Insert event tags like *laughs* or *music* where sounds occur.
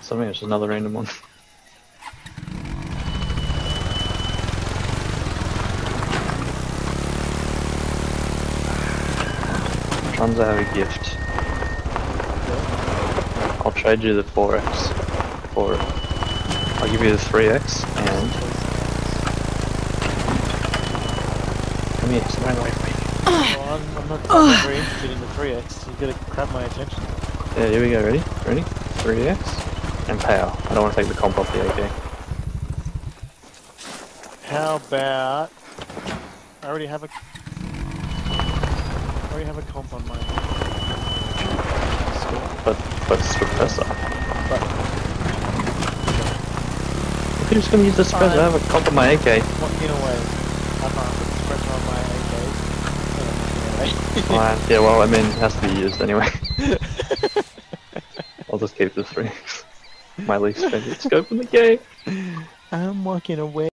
Something, it's another random one. Trons, I have a gift. I'll trade you the 4x for I'll give you the 3x and come here, sit around away from me. Well, *sighs* oh, I'm, I'm not very interested in the 3x. You gotta grab my attention. Yeah, here we go, ready? Ready? 3x and power. I don't want to take the comp off the AK. How about I already have a I already have a comp on my But but suppressor. but you're just gonna use the suppressor, I have a comp on my AK. what in a way I'm the pressure on my *laughs* Yeah, well, I mean, it has to be used anyway. *laughs* I'll just keep the 3x. *laughs* My least favorite scope in the game. I'm walking away.